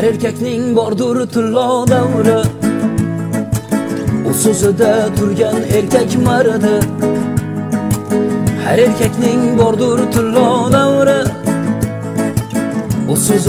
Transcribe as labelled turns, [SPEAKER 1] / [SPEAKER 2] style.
[SPEAKER 1] har erkakning bordur tillo davri. U so'zida turgan erkak mardi. Har erkakning bordur tillo davri. U so'zi